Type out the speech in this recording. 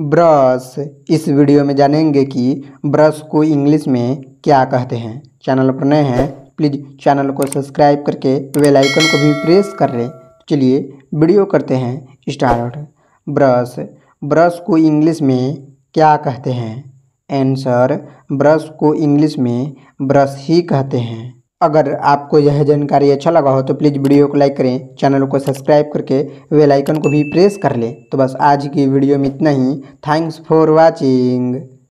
Brush. इस video में जानेंगे कि ब्रश को इंग्लिश में क्या कहते हैं। चैनल पर नए हैं, प्लीज़ चैनल को सब्सक्राइब करके बेल आइकन को भी प्रेस कर लें। चलिए वीडियो करते हैं, स्टार्ट। ब्रश। ब्रश को इंग्लिश में क्या कहते हैं? आंसर, ब्रश को इंग्लिश में ब्रश ही कहते हैं। अगर आपको यह जानकारी अच्छा लगा हो तो प्लीज़ वीडियो को लाइक करें, चैनल को सब्सक्राइब करके बेल आइकन को भी प्रेस कर लें। तो बस आज की वीडियो में इतना ही। Thanks for watching.